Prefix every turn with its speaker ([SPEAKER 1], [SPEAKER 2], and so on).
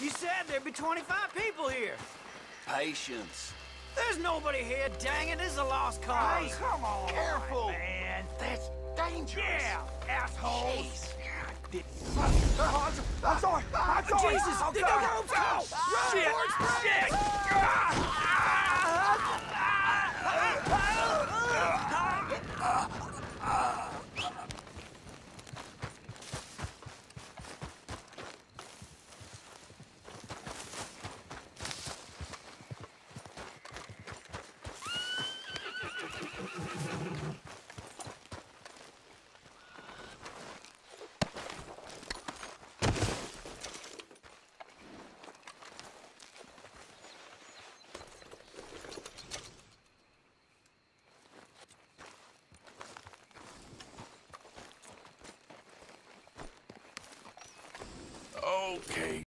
[SPEAKER 1] You said there'd be 25 people here.
[SPEAKER 2] Patience.
[SPEAKER 1] There's nobody here, dang it. This is a lost cause.
[SPEAKER 3] Hey, come on,
[SPEAKER 2] Careful.
[SPEAKER 3] man.
[SPEAKER 2] That's dangerous.
[SPEAKER 3] Yeah, assholes.
[SPEAKER 2] Jeez.
[SPEAKER 3] I'm, I'm sorry. I'm sorry.
[SPEAKER 1] Ah, Jesus,
[SPEAKER 3] Oh,
[SPEAKER 1] the ropes.
[SPEAKER 3] Oh,
[SPEAKER 1] Shit,
[SPEAKER 3] shit.
[SPEAKER 2] Okay,